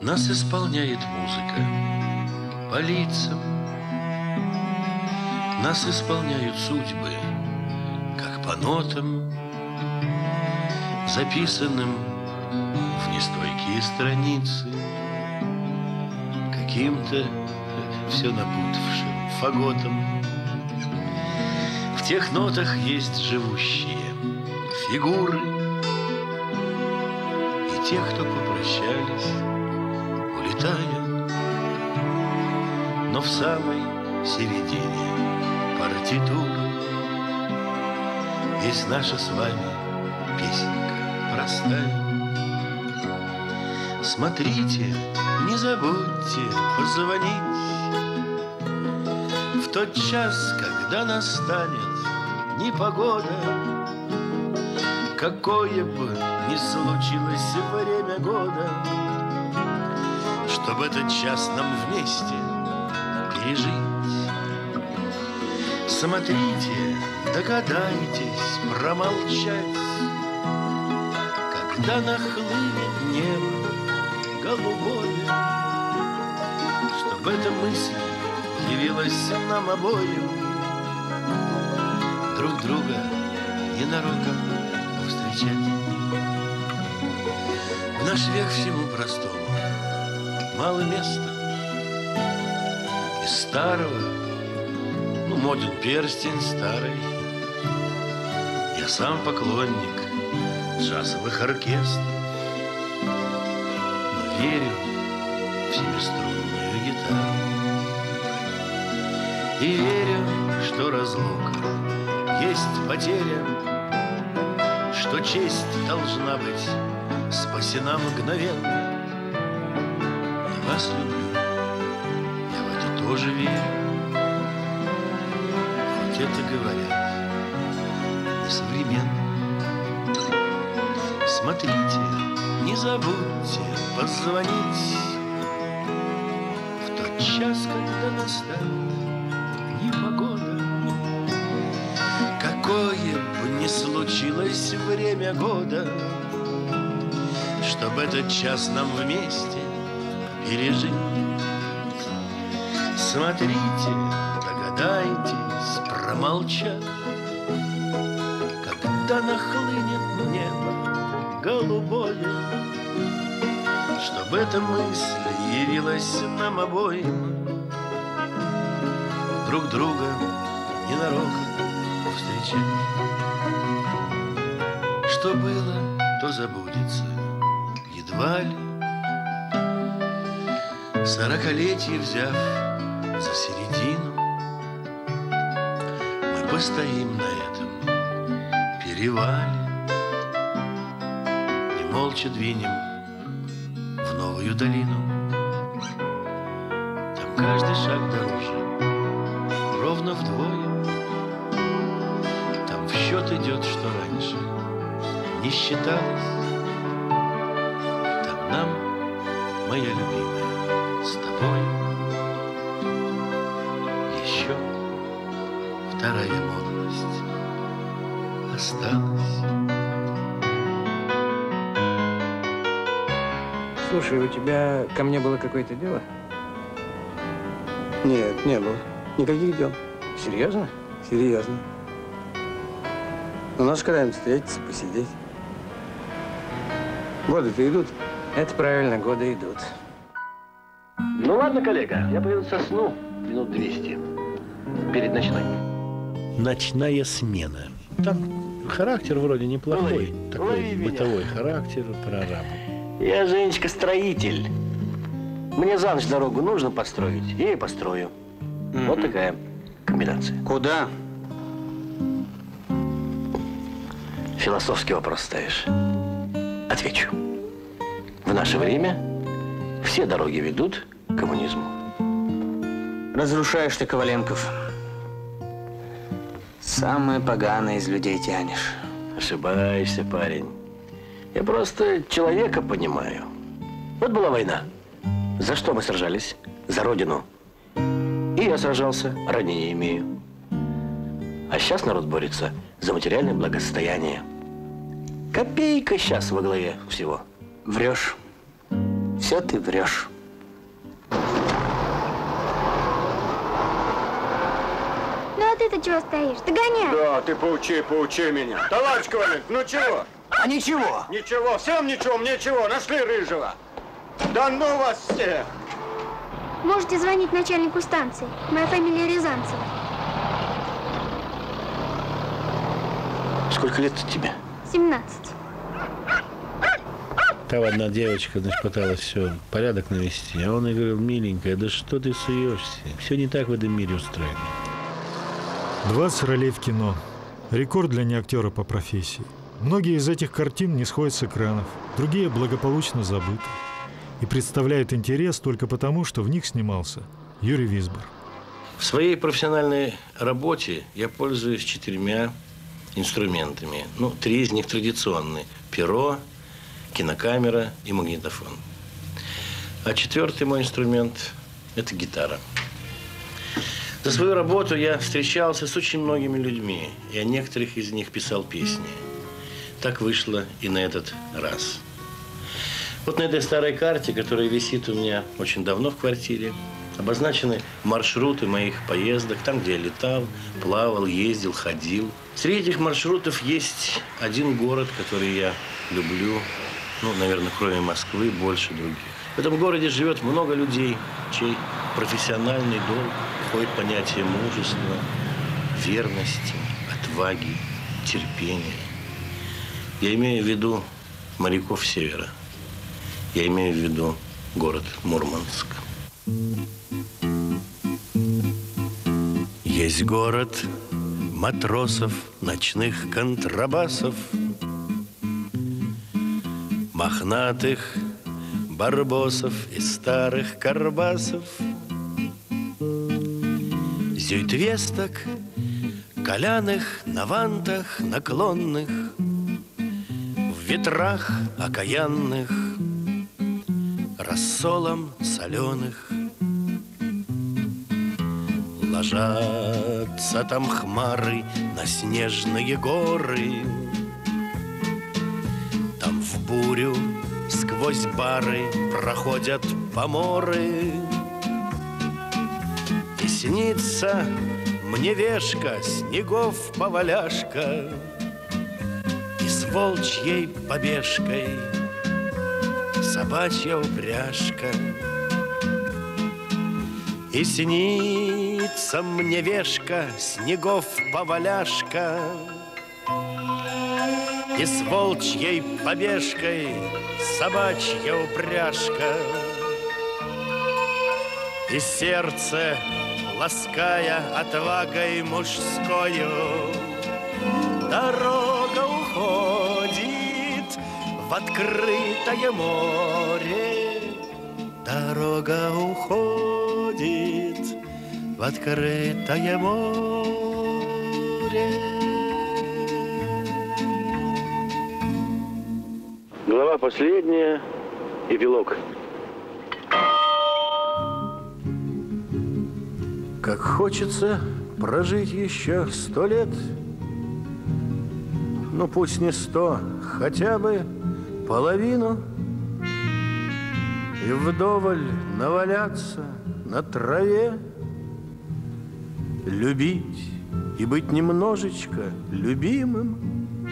Нас исполняет музыка по лицам. Нас исполняют судьбы, как по нотам Записанным в нестойкие страницы Каким-то все напутавшим фаготом В тех нотах есть живущие фигуры И те, кто попрощались улетают, но в самой середине партитуры есть наша с вами песенка простая. Смотрите, не забудьте позвонить. В тот час, когда настанет непогода Какое бы ни случилось время года Чтобы этот час нам вместе пережить. Смотрите, догадайтесь промолчать Когда нахлынет небо голубое Чтоб эта мысль явилась нам обоим. Друг друга ненароком повстречать. В наш век всему простому мало места. Из старого, ну, моден перстень старый. Я сам поклонник джазовых оркестров верю в семиструнную гитару. И верю, что разлука есть потеря Что честь должна быть спасена мгновенно. Я вас люблю, я в это тоже верю. Хоть это говорят несовременно. Смотрите, не забудьте позвонить. В тот час, когда настанет непогода. Какое бы ни случилось время года Чтоб этот час нам вместе пережить. Смотрите, догадайтесь промолчать. Когда нахлынет небо голубое Чтоб эта мысль явилась нам обоим. Друг друга ненароком повстречать. Что было, то забудется едва ли. Сорокалетие взяв за середину Мы постоим на этом перевале молча двинем в новую долину. Там каждый шаг дороже, ровно вдвое. Там в счет идет, что раньше не считалось. Там нам, моя любимая, с тобой Еще вторая молодость осталась Слушай, у тебя ко мне было какое-то дело? Нет, не было. Никаких дел. Серьезно? Серьезно. У нас когда-нибудь встретиться, посидеть. Годы-то идут. Это правильно, годы идут. Ну ладно, коллега, я пойду сосну минут 200 перед ночной. Ночная смена. Там характер вроде неплохой. Лови, такой лови меня. бытовой характер прораба. Я, Женечка, строитель. Мне за ночь дорогу нужно построить, я и построю. Вот такая комбинация. Куда? Философский вопрос ставишь. Отвечу. В наше время все дороги ведут к коммунизму. Разрушаешь ты, Коваленков. Самое поганое из людей тянешь. Ошибаешься, парень. Я просто человека понимаю. Вот была война. За что мы сражались? За Родину. И я сражался, ранение имею. А сейчас народ борется за материальное благосостояние. Копейка сейчас во главе всего. Врешь. Все ты врешь. Ну а ты-то чего стоишь? Догоняй! Да, ты поучи, поучи меня. Товарищ Ковалев, ну чего? А ничего. Ничего, всем ничего, мне чего, нашли рыжего. Да ну вас всех! Можете звонить начальнику станции. Моя фамилия Рязанцева. Сколько лет тебе? 17. Там одна девочка, значит, пыталась все порядок навести, а он ей говорил, миленькая, да что ты суешься? Все не так в этом мире устроено. 20 ролей в кино. Рекорд для неактера по профессии. Многие из этих картин не сходят с экранов, другие благополучно забыты. И представляют интерес только потому, что в них снимался Юрий Висбор. В своей профессиональной работе я пользуюсь четырьмя инструментами. Ну, три из них традиционные. Перо, кинокамера и магнитофон. А четвертый мой инструмент – это гитара. За свою работу я встречался с очень многими людьми, и о некоторых из них писал песни. Так вышло и на этот раз. Вот на этой старой карте, которая висит у меня очень давно в квартире, обозначены маршруты моих поездок, там, где я летал, плавал, ездил, ходил. Среди этих маршрутов есть один город, который я люблю, ну, наверное, кроме Москвы, больше других. В этом городе живет много людей, чей профессиональный долг входит понятие мужества, верности, отваги, терпения. Я имею в виду моряков Севера. Я имею в виду город Мурманск. Есть город матросов, ночных контрабасов, Мохнатых барбосов и старых карбасов, Зюйтвесток, коляных, на вантах наклонных, ветрах окаянных, рассолом соленых. Ложатся там хмары на снежные горы, Там в бурю сквозь бары проходят поморы. И снится мне вешка, снегов поваляшка, волчьей побежкой собачья упряжка. И снится мне вешка, снегов поваляшка, И с волчьей побежкой собачья упряжка. И сердце, лаская отвагой мужскою, в открытое море. Дорога уходит в открытое море. Глава последняя. Эпилог. Как хочется прожить еще сто лет, ну пусть не сто, хотя бы половину, И вдоволь наваляться на траве, Любить и быть немножечко любимым,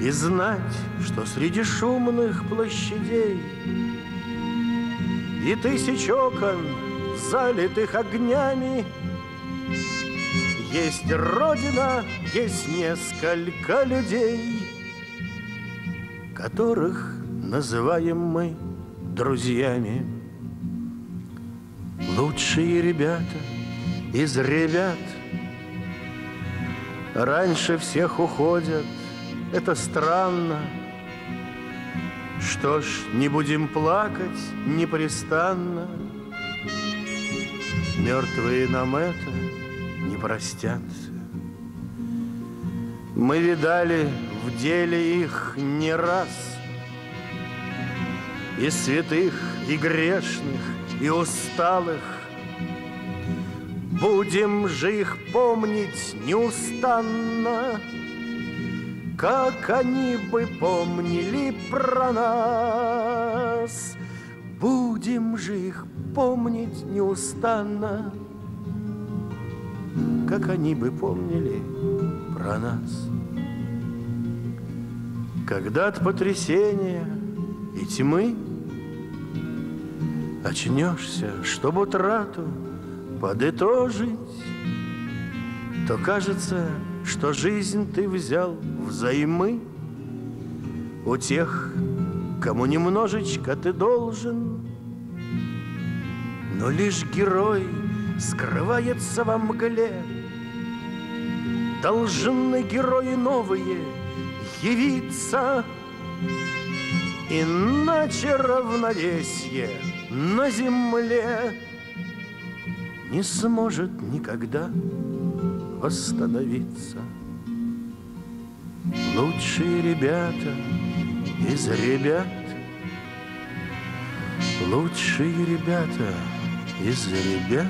И знать, что среди шумных площадей И тысяч окон, залитых огнями, Есть Родина, есть несколько людей, Которых называем мы друзьями. Лучшие ребята из ребят Раньше всех уходят, это странно. Что ж, не будем плакать непрестанно. Мертвые нам это не простятся. Мы видали в деле их не раз. И святых и грешных, и усталых. Будем же их помнить неустанно, Как они бы помнили про нас. Будем же их помнить неустанно, Как они бы помнили про нас. Когда от потрясения и тьмы Очнешься, чтобы утрату подытожить, То кажется, что жизнь ты взял взаймы У тех, кому немножечко ты должен. Но лишь герой скрывается во мгле, Должны герои новые явиться, Иначе равновесие на земле не сможет никогда восстановиться. Лучшие ребята из ребят, лучшие ребята из ребят